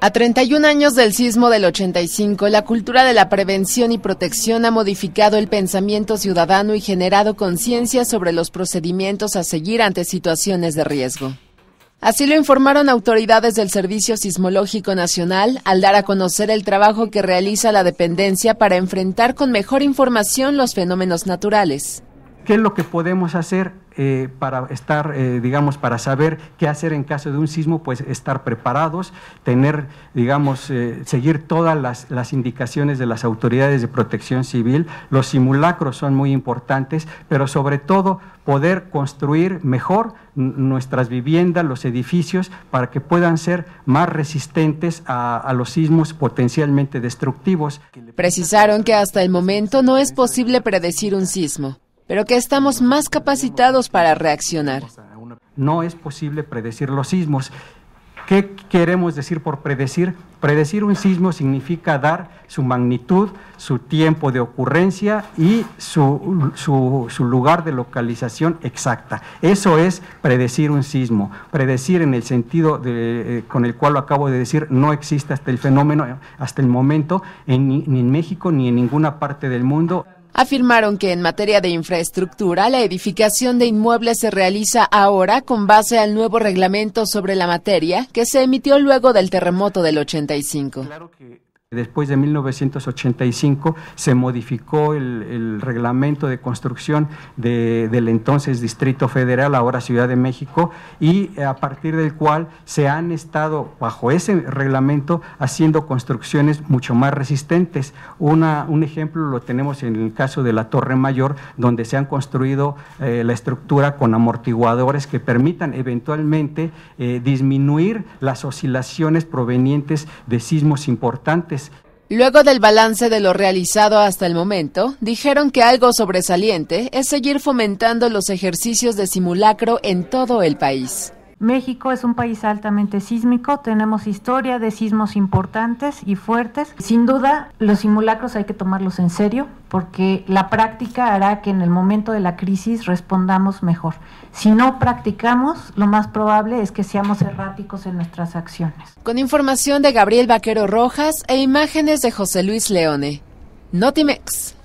A 31 años del sismo del 85, la cultura de la prevención y protección ha modificado el pensamiento ciudadano y generado conciencia sobre los procedimientos a seguir ante situaciones de riesgo. Así lo informaron autoridades del Servicio Sismológico Nacional al dar a conocer el trabajo que realiza la dependencia para enfrentar con mejor información los fenómenos naturales. ¿Qué es lo que podemos hacer eh, para estar, eh, digamos, para saber qué hacer en caso de un sismo? Pues estar preparados, tener, digamos, eh, seguir todas las, indicaciones de las autoridades de protección civil. Los simulacros son muy importantes, pero sobre todo poder construir mejor nuestras viviendas, los edificios, para que puedan ser más resistentes a los sismos potencialmente destructivos. Precisaron que hasta el momento no es posible predecir un sismo pero que estamos más capacitados para reaccionar. No es posible predecir los sismos. ¿Qué queremos decir por predecir? Predecir un sismo significa dar su magnitud, su tiempo de ocurrencia y su, su, lugar de localización exacta. Eso es predecir un sismo. Predecir en el sentido de, eh, con el cual lo acabo de decir, no existe hasta el fenómeno, hasta el momento, en, ni en México ni en ninguna parte del mundo afirmaron que en materia de infraestructura, la edificación de inmuebles se realiza ahora con base al nuevo reglamento sobre la materia que se emitió luego del terremoto del 85. Claro que Después de 1985 se modificó el, reglamento de construcción del entonces Distrito Federal, ahora Ciudad de México, y a partir del cual se han estado bajo ese reglamento haciendo construcciones mucho más resistentes. Un ejemplo lo tenemos en el caso de la Torre Mayor, donde se han construido eh, la estructura con amortiguadores que permitan eventualmente eh, disminuir las oscilaciones provenientes de sismos importantes Luego del balance de lo realizado hasta el momento, dijeron que algo sobresaliente es seguir fomentando los ejercicios de simulacro en todo el país. México es un país altamente sísmico, tenemos historia de sismos importantes y fuertes. Sin duda, los simulacros hay que tomarlos en serio porque la práctica hará que en el momento de la crisis respondamos mejor. Si no practicamos, lo más probable es que seamos erráticos en nuestras acciones. Con información de Gabriel Vaquero Rojas e imágenes de José Luis Leone. Notimex.